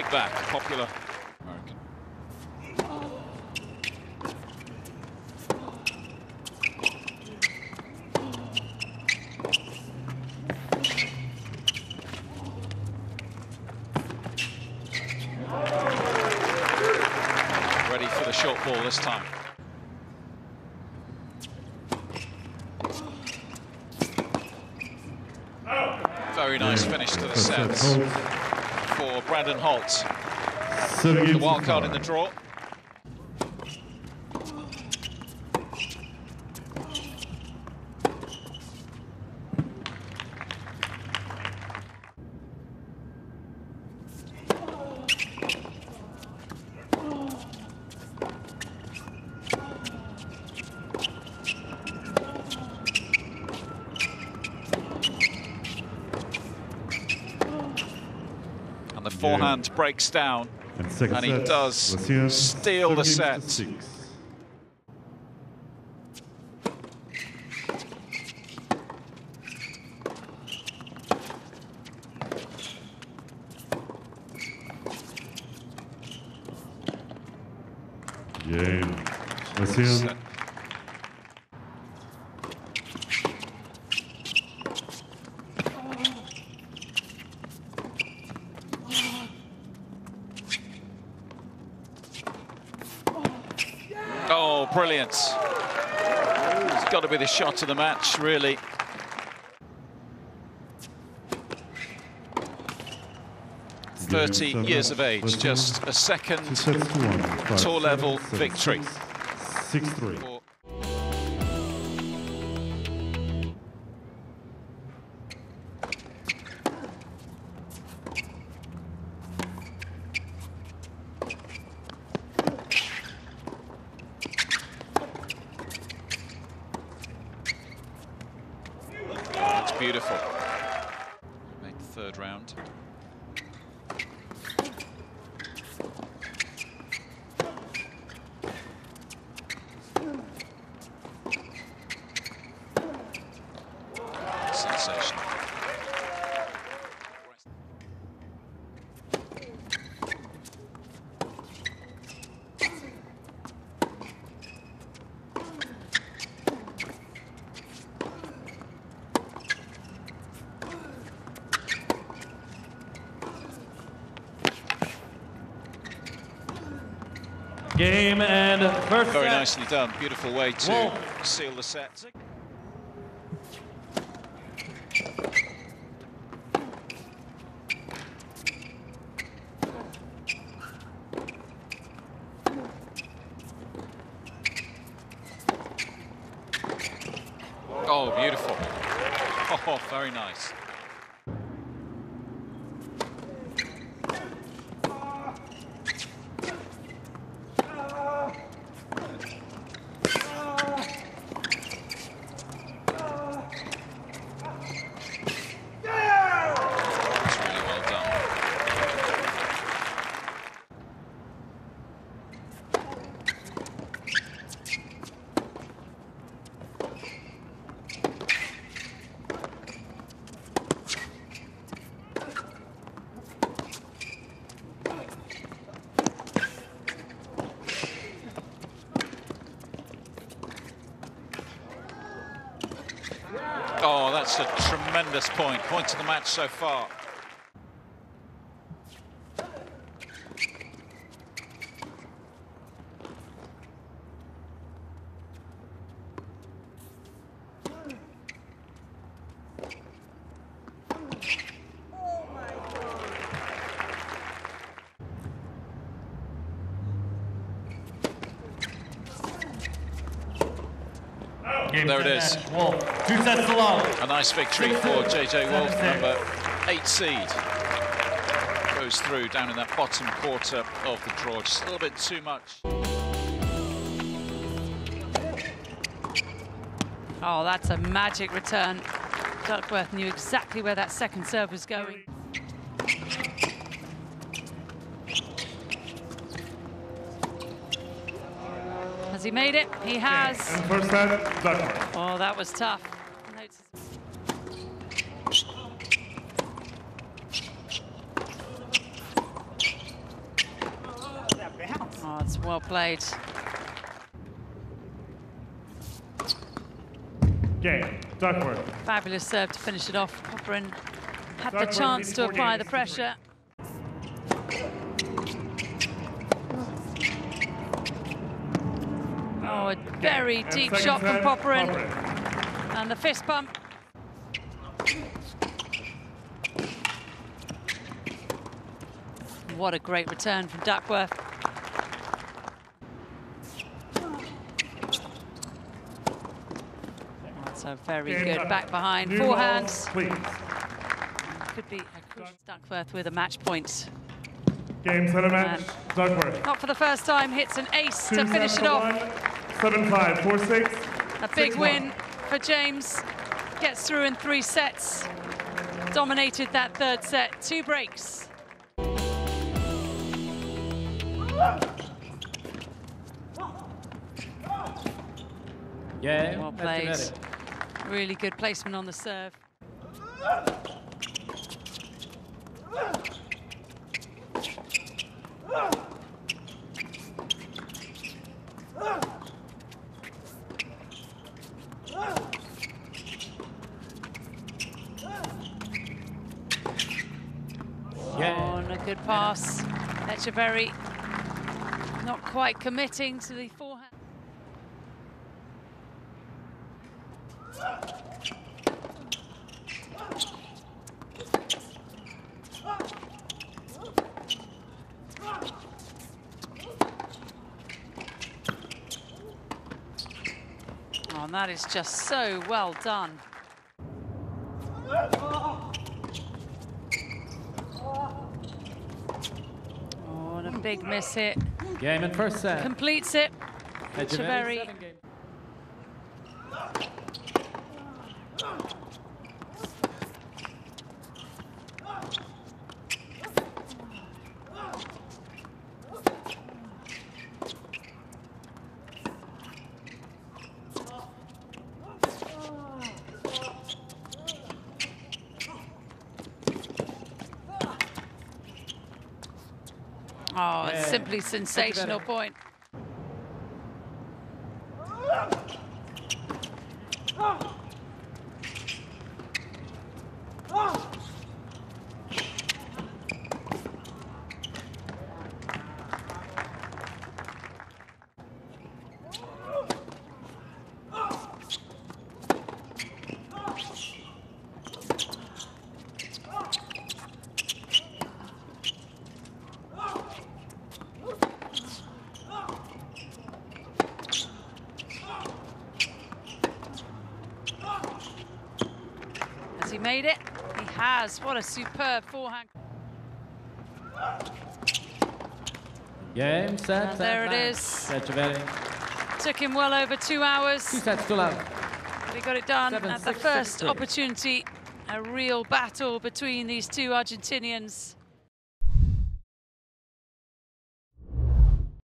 breakback, popular American. Ready for the short ball this time. Very nice finish to the set for Brandon Holt. The wild card in the draw. And the forehand breaks down. And he does steal the set. Game. Lucien. Set. Brilliant. It's got to be the shot of the match, really. Thirty years of age, just a second Two sets to one. Five, tour level victory. Six three. Beautiful. Made the third round. Sensational. Game and first Very set. nicely done. Beautiful way to Whoa. seal the set. Oh, beautiful. Oh, very nice. That's really well done. Oh, that's a tremendous point. Point to the match so far. Game There it set is. match. Wolf, two sets to love. A nice victory for JJ Wolf, number eight seed. Goes through down in that bottom quarter of the draw. Just a little bit too much. Oh, that's a magic return. Duckworth knew exactly where that second serve was going. Has he made it? He has. And first time, Dutchman. Oh, that was tough. Oh, it's well played. Game, Duckworth. Fabulous serve to finish it off. Popyrin had Duckworth the chance to apply the pressure. Very And deep shot from Popyrin. Popyrin. And the fist bump. What a great return from Duckworth. That's a very Game good back behind New forehands. Could be a Duckworth with a match point. Game set a match. Duckworth. Not for the first time, hits an ace to finish it off. one. Seven five four six. A big Six win one. for James. Gets through in three sets. Dominated that third set. Two breaks. Yeah. Well played. Really good placement on the serve. Yeah. On a good pass. Etcheverry not quite committing to the forehand. Oh, and that is just so well done. Oh, and a big miss hit. Game and first set. Completes it. Etcheverry, Oh, Yeah. simply sensational point. Has he made it? He has. What a superb forehand. Game set. There it is. Took him well over two hours, Two sets to love. but he got it done Seven, at the six, six, first three. opportunity. A real battle between these two Argentinians.